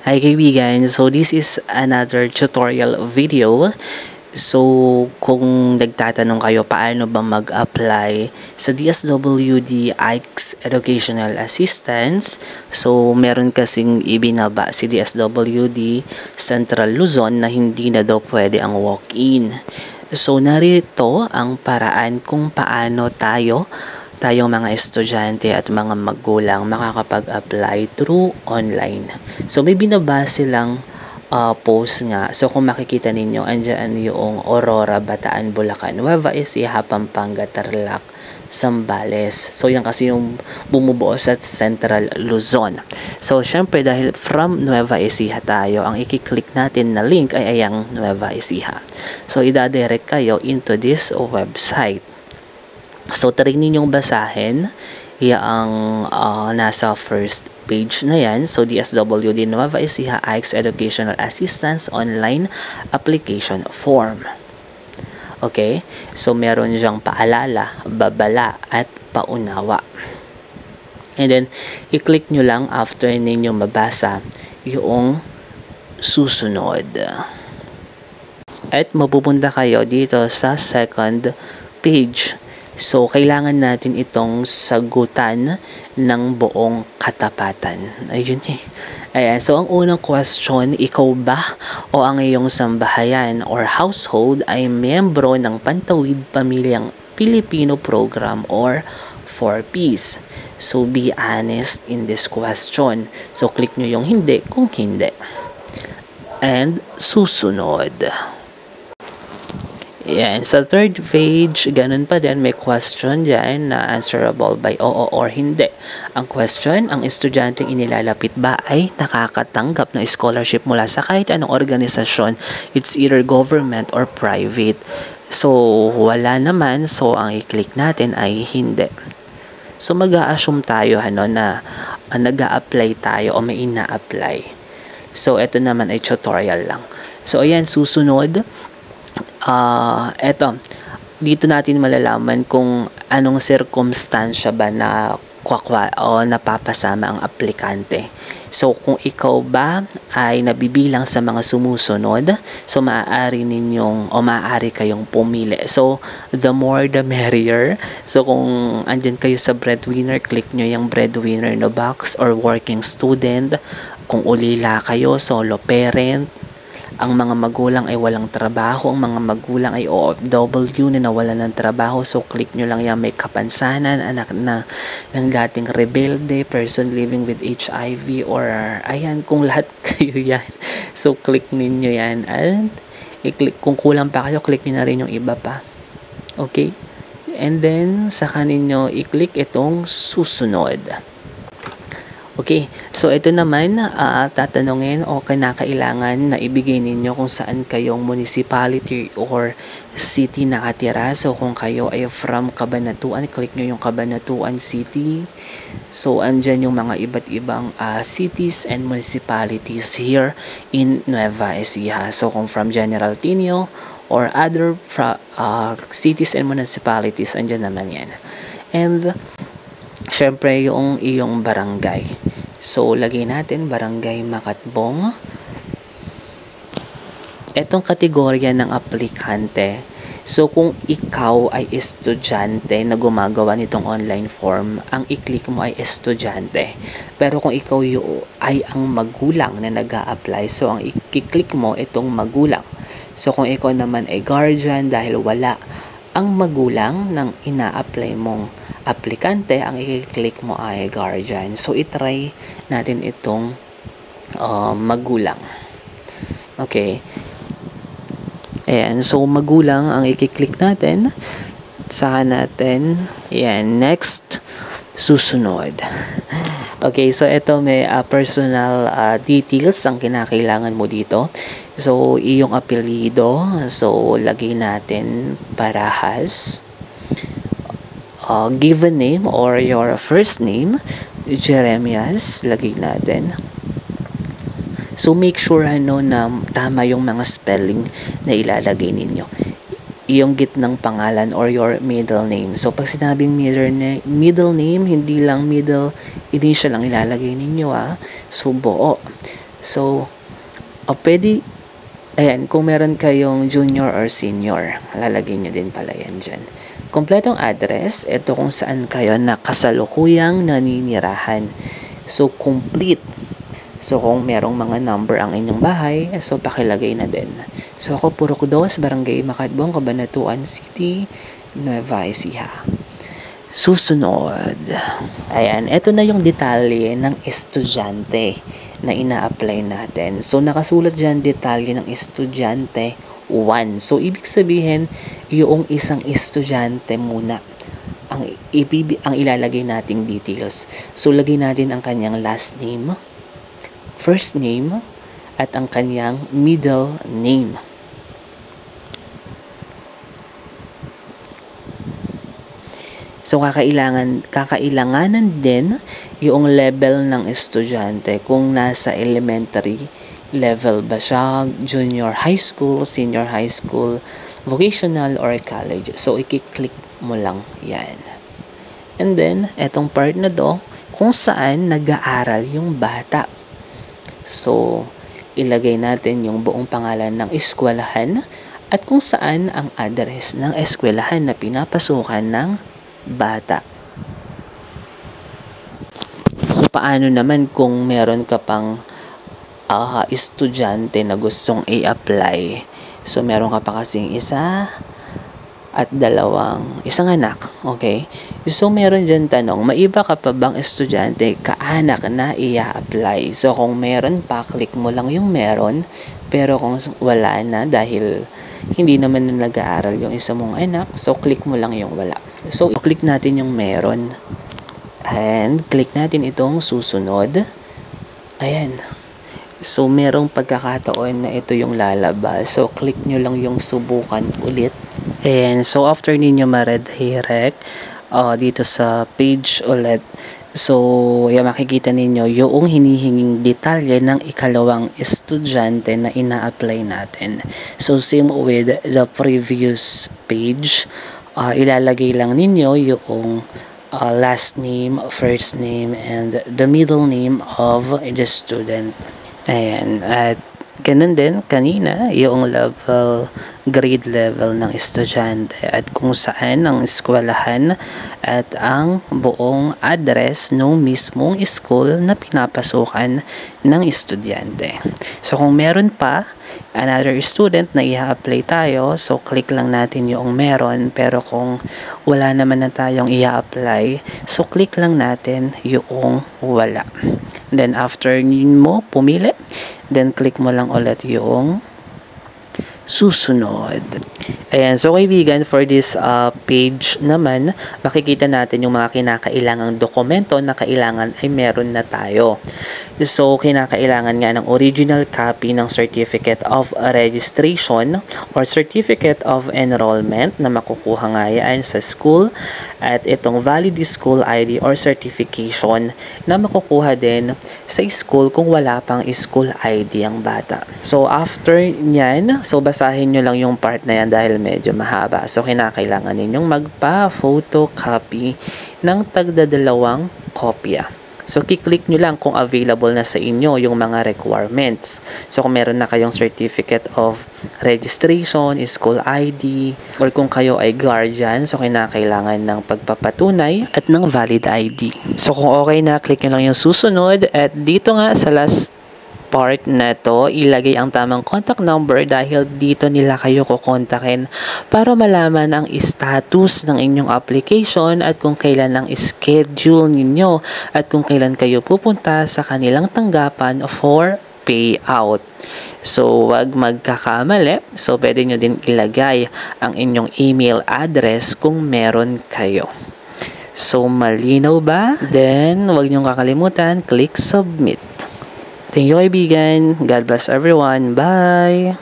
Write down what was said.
Hi kaibigan, so this is another tutorial video. So kung nagtatanong kayo paano ba mag-apply sa DSWD ICE Educational Assistance, so meron kasing ibinaba si DSWD Central Luzon na hindi na daw pwede ang walk-in. So narito ang paraan kung paano tayo tayong mga estudyante at mga magulang makakapag-apply through online. So may binabase lang uh, post nga. So kung makikita ninyo, andyan yung Aurora, Bataan, Bulacan, Nueva Ecija, Pampanga, Tarlac, Sambales. So yan kasi yung bumubuo sa Central Luzon. So syempre dahil from Nueva Ecija tayo, ang i-click natin na link ay ayang Nueva Ecija. So ida-direct kayo into this website. So, try ninyong basahin yung uh, nasa first page na yan. So, DSWD Nueva Ecija IX Educational Assistance Online Application Form. Okay? So, meron siyang paalala, babala, at paunawa. And then, i-click nyo lang after ninyo mabasa yung susunod. At mapupunta kayo dito sa second page So, kailangan natin itong sagutan ng buong katapatan. Ayun eh. Ayan. So, ang unang question, ikaw ba o ang iyong sambahayan or household ay membro ng Pantawid Pamilyang Pilipino Program or 4Ps? So, be honest in this question. So, click nyo yung hindi kung hindi. And, susunod. Yan. Sa third page, ganun pa din, may question dyan na answerable by oo or hindi. Ang question, ang estudyanteng inilalapit ba ay nakakatanggap ng scholarship mula sa kahit anong organisasyon. It's either government or private. So, wala naman. So, ang i-click natin ay hindi. So, mag assume tayo ano, na uh, nag apply tayo o may ina-apply. So, ito naman ay tutorial lang. So, ayan, susunod uh, eto, dito natin malalaman kung anong sirkumstansya ba na kwakwa o napapasama ang aplikante. So, kung ikaw ba ay nabibilang sa mga sumusunod, so maaari ninyong o maaari kayong pumili. So, the more the merrier. So, kung andyan kayo sa breadwinner, click nyo yung breadwinner na box or working student. Kung ulila kayo, solo parent, ang mga magulang ay walang trabaho, ang mga magulang ay OFW na nawalan ng trabaho. So, click nyo lang yan may kapansanan, anak na ng dating rebelde, person living with HIV, or ayan, kung lahat kayo yan. So, click ninyo yan. And, i-click, kung kulang pa kayo, click nyo na rin yung iba pa. Okay? And then, saka ninyo i-click itong susunod. Okay, so ito naman, uh, tatanungin o kinakailangan na ibigay ninyo kung saan kayong municipality or city nakatira. So kung kayo ay from Cabanatuan, click nyo yung Cabanatuan City. So andyan yung mga iba't ibang uh, cities and municipalities here in Nueva Ecija. So kung from General Tino or other uh, cities and municipalities, andyan naman yan. And syempre yung iyong barangay. So, lagay natin Barangay Makatbong. Itong kategorya ng aplikante. So, kung ikaw ay estudyante na gumagawa nitong online form, ang i-click mo ay estudyante. Pero kung ikaw ay ang magulang na nag apply so ang i-click mo itong magulang. So, kung ikaw naman ay guardian dahil wala ang magulang ng ina-apply mong aplikante, ang i-click mo ay guardian. So, itry natin itong uh, magulang. Okay. Ayan. So, magulang ang i-click natin. Saka natin. Ayan. Next. Susunod. Okay. So, ito may uh, personal uh, details ang kinakailangan mo dito. So, iyong apelido. So, lagay natin parahas uh, given name or your first name, Jeremias, lagay natin. So, make sure ano na tama yung mga spelling na ilalagay ninyo. Yung gitnang pangalan or your middle name. So, pag sinabing middle, na- middle name, hindi lang middle initial lang ilalagay ninyo ah. So, buo. So, o pwede, ayan, kung meron kayong junior or senior, lalagay nyo din pala yan dyan. Kompletong address, ito kung saan kayo nakasalukuyang naninirahan. So, complete. So, kung merong mga number ang inyong bahay, so pakilagay na din. So, ako puro Kudos, Barangay Makatbong, Cabanatuan City, Nueva Ecija. Susunod. Ayan, ito na yung detalye ng estudyante na ina-apply natin. So, nakasulat dyan detalye ng estudyante 1. So, ibig sabihin, yung isang estudyante muna ang, ibib ang ilalagay nating details. So, lagay natin ang kanyang last name, first name, at ang kanyang middle name. So, kakailangan, kakailanganan din yung level ng estudyante kung nasa elementary level ba siya, junior high school, senior high school, vocational, or college. So, i-click mo lang yan. And then, etong part na do, kung saan nag-aaral yung bata. So, ilagay natin yung buong pangalan ng eskwelahan at kung saan ang address ng eskwelahan na pinapasukan ng bata. So, paano naman kung meron ka pang uh, estudyante na gustong i-apply? So, meron ka pa kasing isa at dalawang, isang anak, okay? So, meron dyan tanong, maiba ka pa bang estudyante, kaanak na i-apply? So, kung meron pa, click mo lang yung meron, pero kung wala na, dahil hindi naman na nag-aaral yung isa mong anak, so click mo lang yung wala. So, click natin yung meron. And, click natin itong susunod. Ayan. So, merong pagkakataon na ito yung lalabas. So, click nyo lang yung subukan ulit. And, so, after ninyo ma-redirect uh, dito sa page ulit, So, yung makikita ninyo, yung hinihinging detalye ng ikalawang estudyante na ina-apply natin. So, same with the previous page uh, ilalagay lang ninyo yung uh, last name, first name, and the middle name of the student. Ayan. At ganun din kanina, yung level, grade level ng estudyante at kung saan ang eskwelahan at ang buong address ng mismong school na pinapasukan ng estudyante. So kung meron pa, another student na i-apply tayo. So, click lang natin yung meron. Pero kung wala naman na tayong i-apply, so click lang natin yung wala. Then, after mo pumili, then click mo lang ulit yung susunod. Ayan, so kaibigan, for this uh, page naman, makikita natin yung mga kinakailangang dokumento na kailangan ay meron na tayo. So, kinakailangan nga ng original copy ng Certificate of Registration or Certificate of Enrollment na makukuha nga yan sa school at itong valid school ID or certification na makukuha din sa school kung wala pang school ID ang bata. So, after nyan, so basahin nyo lang yung part na yan dahil medyo mahaba. So, kinakailangan ninyong magpa-photocopy ng tagdadalawang kopya. So, kiklik nyo lang kung available na sa inyo yung mga requirements. So, kung meron na kayong certificate of registration, school ID, or kung kayo ay guardian, so kinakailangan ng pagpapatunay at ng valid ID. So, kung okay na, click nyo lang yung susunod. At dito nga sa last part na to, ilagay ang tamang contact number dahil dito nila kayo kukontakin para malaman ang status ng inyong application at kung kailan ang schedule ninyo at kung kailan kayo pupunta sa kanilang tanggapan for payout. So, wag magkakamali. So, pwede nyo din ilagay ang inyong email address kung meron kayo. So, malinaw ba? Then, wag nyo kakalimutan, click submit. Thank you kaibigan. God bless everyone. Bye!